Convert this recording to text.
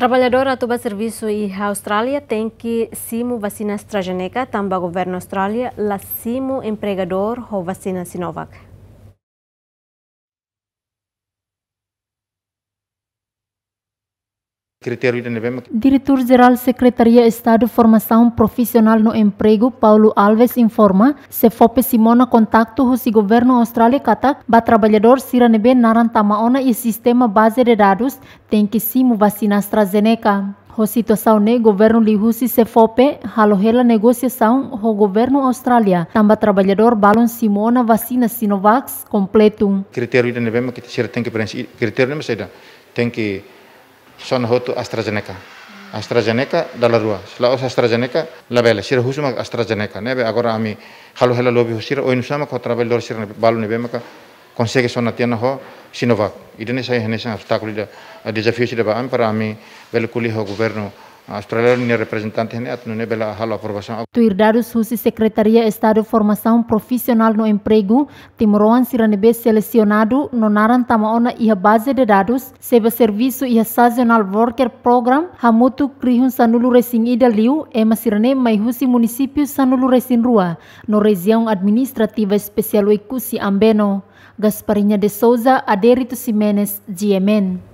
Trabalhador atuba serviço e a Austrália tem que simo vacina AstraZeneca, também o governo Austrália, la simo empregador ou vacina Sinovac. Diretor-Geral Secretaria Estado Formação Profissional no Emprego, Paulo Alves, informa se FOPE Simona contacto com o governo Austrália Katak, ba trabalhador Siranebe Narantamaona e sistema base de dados tem que simo vacina AstraZeneca. A situação ne governo lihusi se fope halohela negociação o governo Austrália. Tamba trabalhador balon simona vacina Sinovac completo. Critério de nevema que tem que preencher. Critério não tem que son hotu AstraZeneca. AstraZeneca dalla rua. Sila os AstraZeneca la bela. Sira husuma AstraZeneca. Nebe agora ami halu hela lobi husira o inusama ko travel dor sira balu nebe maka consegue sona tiana ho Sinovac. Idene sai henesa obstáculo da desafio sida ba am para ami bel kuli ho governo australiano representante. Tuirdados Husi Secretaria Estado Formação Profissional no Emprego, Timoroan Siranebe selecionado no naran tamaona e a base de dados, seba serviço e a sazonal worker program, hamutu krihun sanulu resin ida liu, ema sirane mai Husi município sanulu resin rua, no região administrativa especial Ikusi Ambeno. Gasparinha de Souza, Aderito Simenes, GMN.